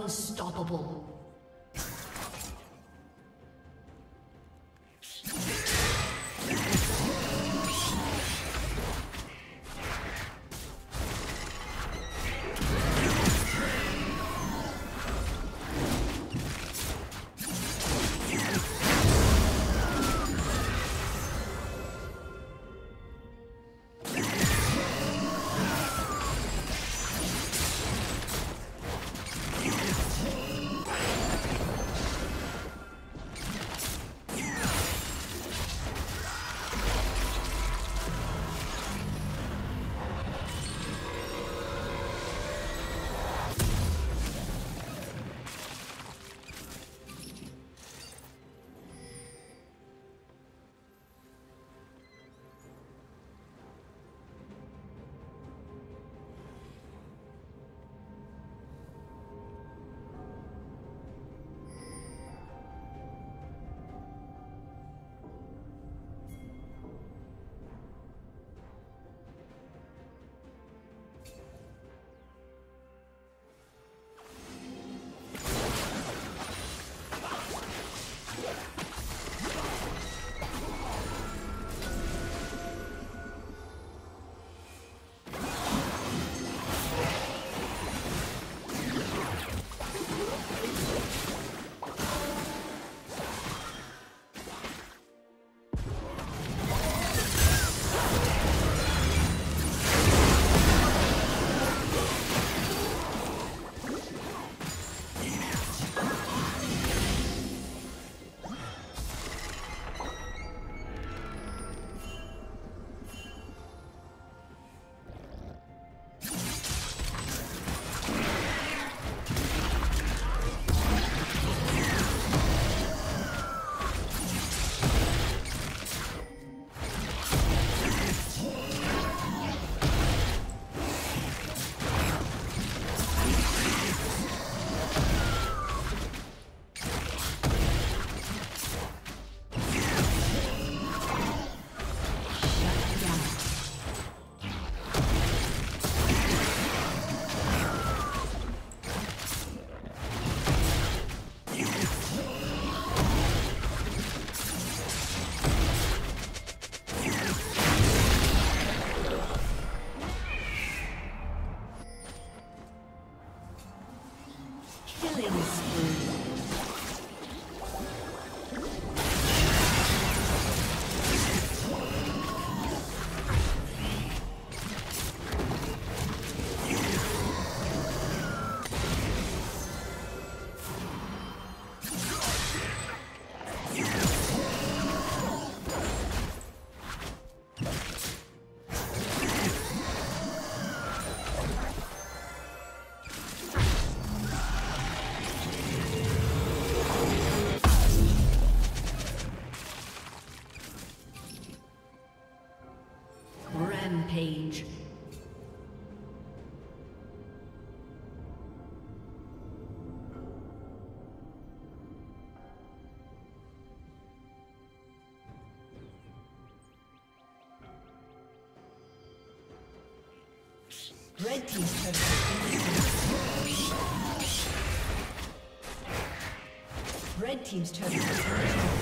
Unstoppable. Killing spree. Rampage. Red Team's turret Red Team's turret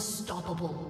Unstoppable.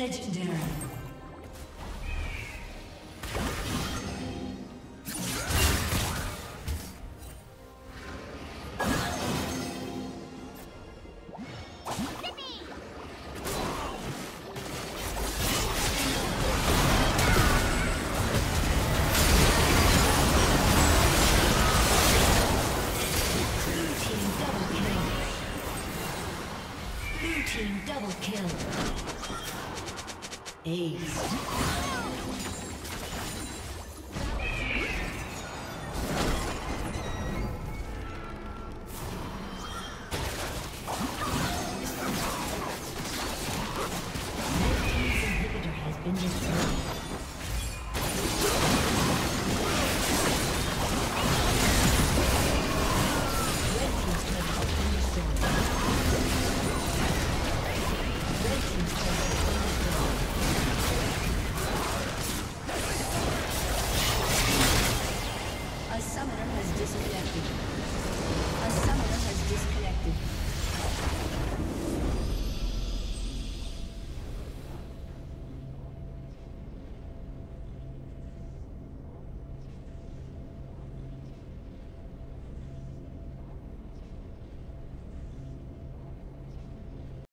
Legendary. Ace.